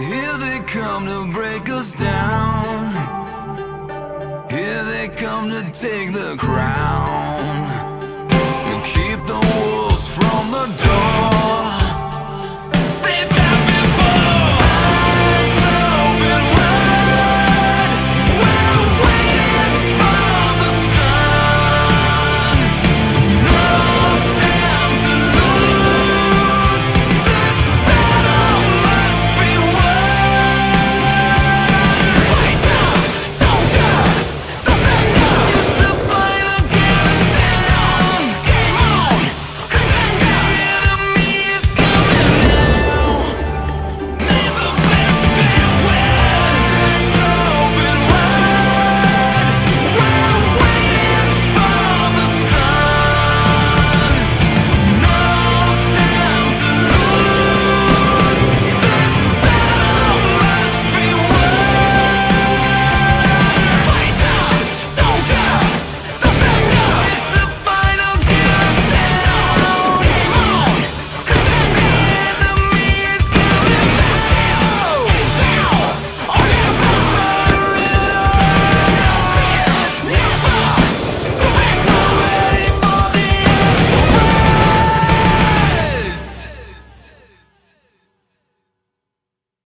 Here they come to break us down. Here they come to take the crown.